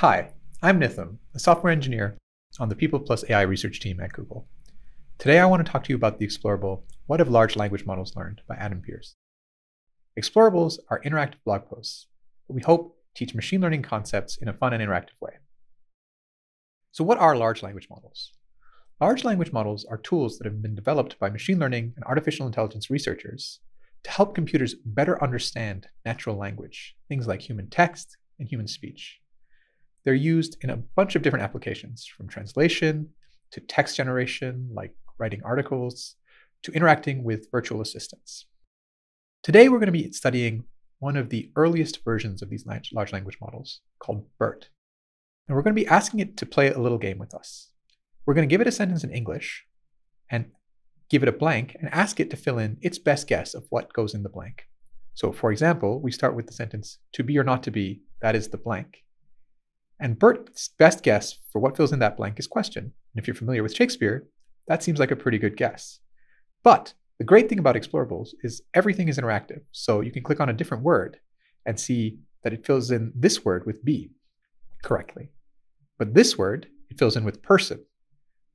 Hi, I'm Nithum, a software engineer on the People Plus AI research team at Google. Today I want to talk to you about the explorable What Have Large Language Models Learned by Adam Pearce. Explorables are interactive blog posts that we hope teach machine learning concepts in a fun and interactive way. So what are large language models? Large language models are tools that have been developed by machine learning and artificial intelligence researchers to help computers better understand natural language, things like human text and human speech. They're used in a bunch of different applications, from translation to text generation, like writing articles, to interacting with virtual assistants. Today, we're going to be studying one of the earliest versions of these large language models called BERT. And we're going to be asking it to play a little game with us. We're going to give it a sentence in English and give it a blank and ask it to fill in its best guess of what goes in the blank. So for example, we start with the sentence, to be or not to be, that is the blank. And Bert's best guess for what fills in that blank is question. And if you're familiar with Shakespeare, that seems like a pretty good guess. But the great thing about explorables is everything is interactive. So you can click on a different word and see that it fills in this word with B correctly. But this word, it fills in with person,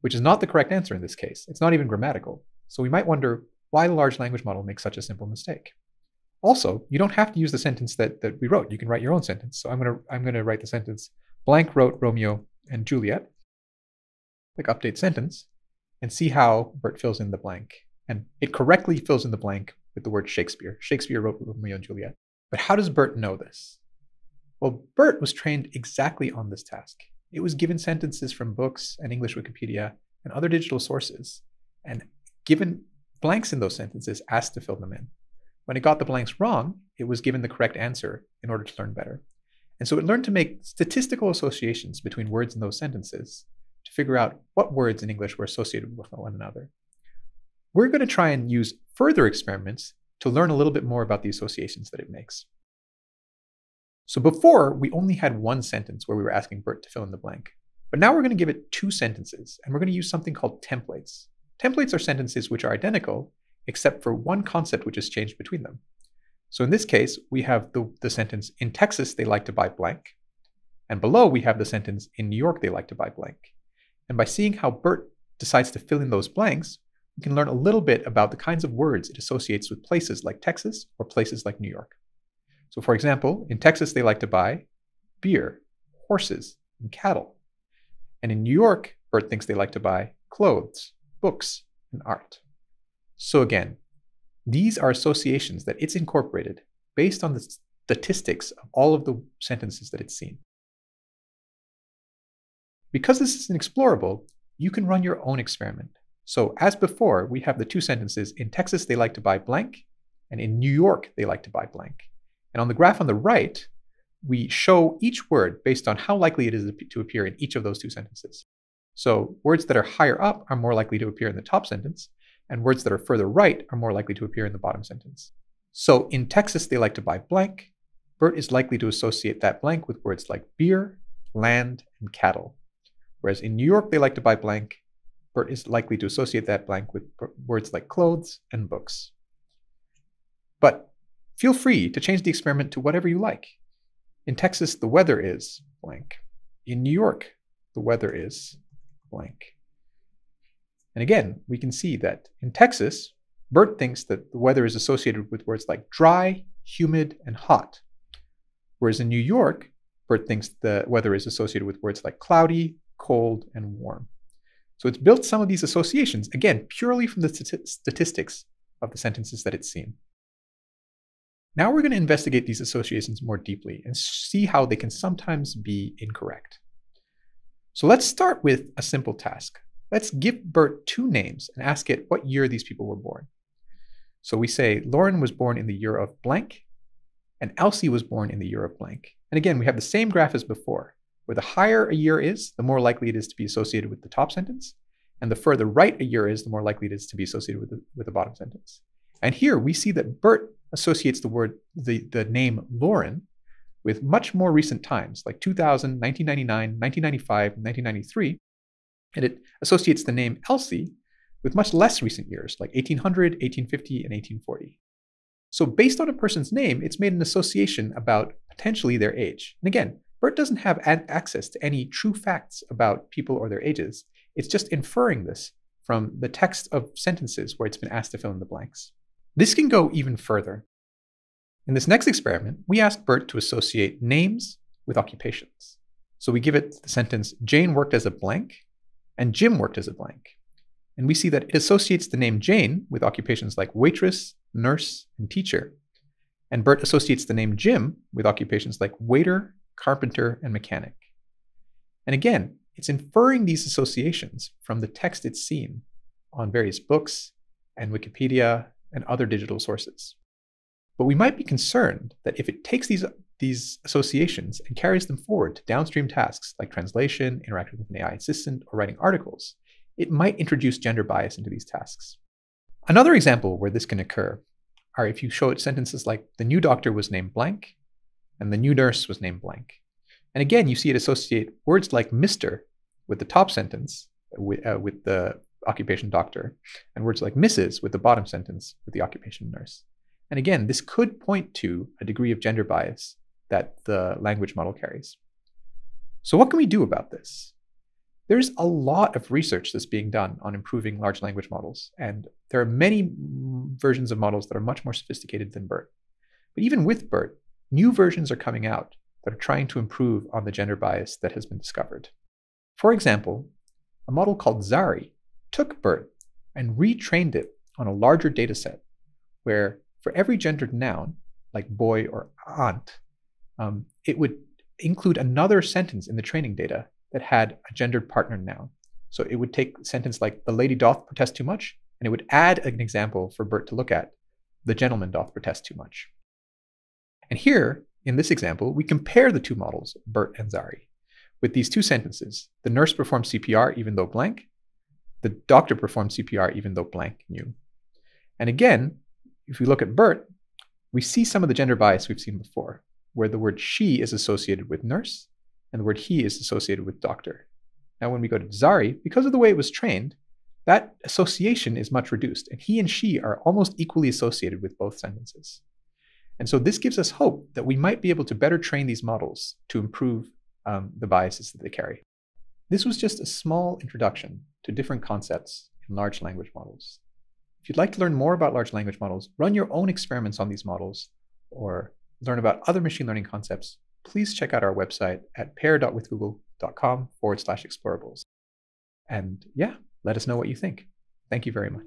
which is not the correct answer in this case. It's not even grammatical. So we might wonder why the large language model makes such a simple mistake. Also, you don't have to use the sentence that, that we wrote. You can write your own sentence. So I'm gonna I'm gonna write the sentence blank wrote Romeo and Juliet. Click update sentence and see how Bert fills in the blank. And it correctly fills in the blank with the word Shakespeare. Shakespeare wrote Romeo and Juliet. But how does Bert know this? Well, Bert was trained exactly on this task. It was given sentences from books and English Wikipedia and other digital sources, and given blanks in those sentences, asked to fill them in. When it got the blanks wrong, it was given the correct answer in order to learn better. And so it learned to make statistical associations between words in those sentences to figure out what words in English were associated with one another. We're going to try and use further experiments to learn a little bit more about the associations that it makes. So before, we only had one sentence where we were asking Bert to fill in the blank. But now we're going to give it two sentences, and we're going to use something called templates. Templates are sentences which are identical, except for one concept which is changed between them. So in this case, we have the, the sentence, in Texas, they like to buy blank. And below, we have the sentence, in New York, they like to buy blank. And by seeing how Bert decides to fill in those blanks, we can learn a little bit about the kinds of words it associates with places like Texas or places like New York. So for example, in Texas, they like to buy beer, horses, and cattle. And in New York, Bert thinks they like to buy clothes, books, and art. So again, these are associations that it's incorporated based on the statistics of all of the sentences that it's seen. Because this is an explorable, you can run your own experiment. So as before, we have the two sentences, in Texas they like to buy blank, and in New York they like to buy blank. And on the graph on the right, we show each word based on how likely it is to appear in each of those two sentences. So words that are higher up are more likely to appear in the top sentence, and words that are further right are more likely to appear in the bottom sentence. So in Texas, they like to buy blank. Bert is likely to associate that blank with words like beer, land, and cattle. Whereas in New York, they like to buy blank. Bert is likely to associate that blank with words like clothes and books. But feel free to change the experiment to whatever you like. In Texas, the weather is blank. In New York, the weather is blank. And again, we can see that in Texas, Bert thinks that the weather is associated with words like dry, humid, and hot. Whereas in New York, Bert thinks the weather is associated with words like cloudy, cold, and warm. So it's built some of these associations, again, purely from the statistics of the sentences that it's seen. Now we're going to investigate these associations more deeply and see how they can sometimes be incorrect. So let's start with a simple task. Let's give Bert two names and ask it what year these people were born. So we say Lauren was born in the year of blank, and Elsie was born in the year of blank. And again, we have the same graph as before, where the higher a year is, the more likely it is to be associated with the top sentence, and the further right a year is, the more likely it is to be associated with the, with the bottom sentence. And here we see that Bert associates the word, the, the name Lauren with much more recent times, like 2000, 1999, 1995, 1993, and it associates the name Elsie with much less recent years, like 1800, 1850, and 1840. So based on a person's name, it's made an association about potentially their age. And again, BERT doesn't have access to any true facts about people or their ages. It's just inferring this from the text of sentences where it's been asked to fill in the blanks. This can go even further. In this next experiment, we ask BERT to associate names with occupations. So we give it the sentence, Jane worked as a blank, and Jim worked as a blank. And we see that it associates the name Jane with occupations like waitress, nurse, and teacher. And BERT associates the name Jim with occupations like waiter, carpenter, and mechanic. And again, it's inferring these associations from the text it's seen on various books and Wikipedia and other digital sources. But we might be concerned that if it takes these, these associations and carries them forward to downstream tasks like translation, interacting with an AI assistant, or writing articles, it might introduce gender bias into these tasks. Another example where this can occur are if you show it sentences like the new doctor was named blank and the new nurse was named blank. And again, you see it associate words like Mr. with the top sentence with, uh, with the occupation doctor, and words like Mrs. with the bottom sentence with the occupation nurse. And again, this could point to a degree of gender bias that the language model carries. So what can we do about this? There's a lot of research that's being done on improving large language models, and there are many versions of models that are much more sophisticated than BERT. But even with BERT, new versions are coming out that are trying to improve on the gender bias that has been discovered. For example, a model called Zari took BERT and retrained it on a larger data set where for every gendered noun, like boy or aunt, um, it would include another sentence in the training data that had a gendered partner noun. So it would take a sentence like the lady doth protest too much, and it would add an example for BERT to look at. The gentleman doth protest too much. And here, in this example, we compare the two models, BERT and Zari, with these two sentences. The nurse performed CPR even though blank. The doctor performed CPR even though blank knew. And again, if we look at BERT, we see some of the gender bias we've seen before, where the word she is associated with nurse and the word he is associated with doctor. Now, when we go to Zari, because of the way it was trained, that association is much reduced, and he and she are almost equally associated with both sentences. And so this gives us hope that we might be able to better train these models to improve um, the biases that they carry. This was just a small introduction to different concepts in large language models. If you'd like to learn more about large language models, run your own experiments on these models, or learn about other machine learning concepts, please check out our website at pair.withgoogle.com forward slash explorables. And yeah, let us know what you think. Thank you very much.